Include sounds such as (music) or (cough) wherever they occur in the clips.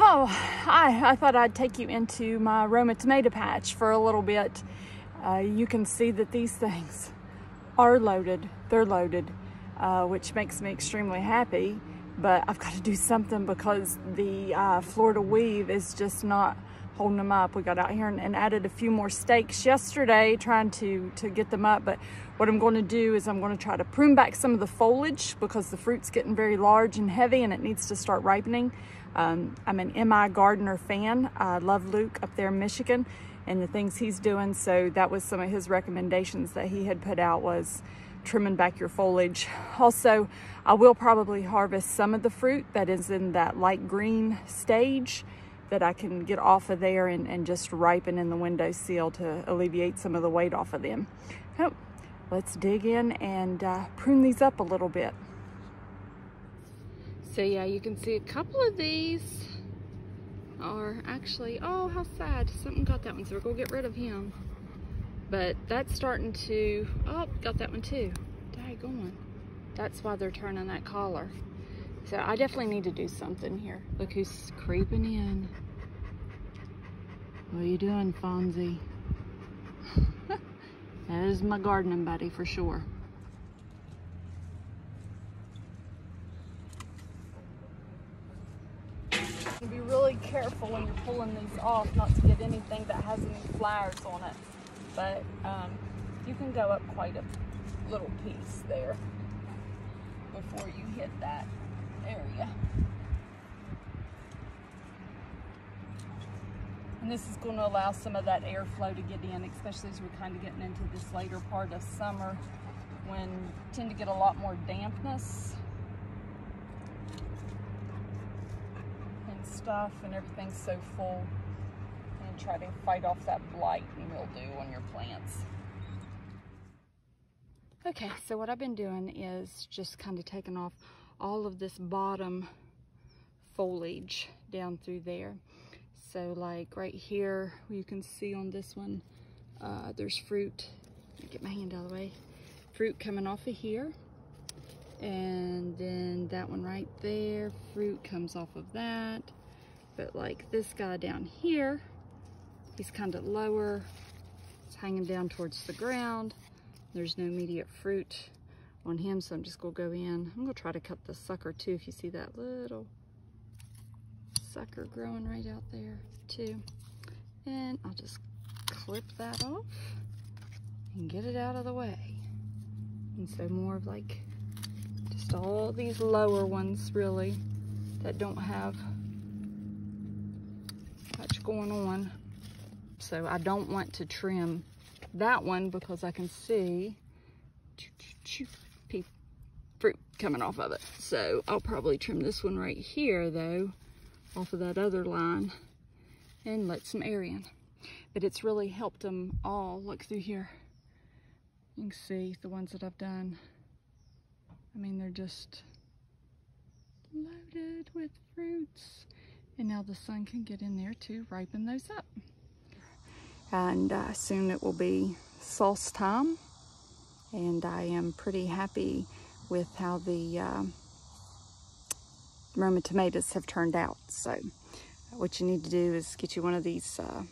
Oh, I, I thought I'd take you into my Roma tomato patch for a little bit. Uh, you can see that these things are loaded. They're loaded, uh, which makes me extremely happy. But I've got to do something because the uh, Florida weave is just not holding them up. We got out here and, and, added a few more stakes yesterday trying to, to get them up. But what I'm going to do is I'm going to try to prune back some of the foliage because the fruit's getting very large and heavy and it needs to start ripening. Um, I'm an M.I. Gardener fan. I love Luke up there in Michigan and the things he's doing. So that was some of his recommendations that he had put out was trimming back your foliage. Also, I will probably harvest some of the fruit that is in that light green stage that I can get off of there and, and just ripen in the windowsill to alleviate some of the weight off of them. So let's dig in and uh, prune these up a little bit. So yeah, you can see a couple of these are actually, oh, how sad. Something got that one, so we're gonna get rid of him. But that's starting to, oh, got that one too. Daggone. That's why they're turning that collar. So I definitely need to do something here. Look who's creeping in. What are you doing, Fonzie? (laughs) that is my gardening buddy for sure. Be really careful when you're pulling these off not to get anything that has any flowers on it. But um, you can go up quite a little piece there before you hit that area. And this is going to allow some of that airflow to get in, especially as we're kind of getting into this later part of summer when tend to get a lot more dampness and stuff and everything's so full and try to fight off that blight and mildew on your plants. Okay, so what I've been doing is just kind of taking off all of this bottom foliage down through there. So like right here, you can see on this one, uh, there's fruit. Get my hand out of the way. Fruit coming off of here. And then that one right there, fruit comes off of that. But like this guy down here, he's kind of lower. It's hanging down towards the ground. There's no immediate fruit on him, so I'm just gonna go in. I'm gonna try to cut the sucker too, if you see that little sucker growing right out there too. And I'll just clip that off and get it out of the way. And so more of like just all these lower ones really that don't have much going on. So I don't want to trim that one because I can see fruit coming off of it. So I'll probably trim this one right here though, off of that other line and let some air in. But it's really helped them all. Look through here. You can see the ones that I've done. I mean, they're just loaded with fruits. And now the sun can get in there to ripen those up. And uh, soon it will be sauce time. And I am pretty happy with how the uh, Roma tomatoes have turned out. So what you need to do is get you one of these uh,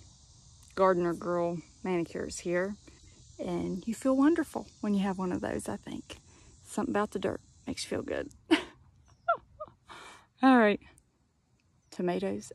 Gardener Girl manicures here. And you feel wonderful when you have one of those, I think. Something about the dirt makes you feel good. (laughs) All right. Tomatoes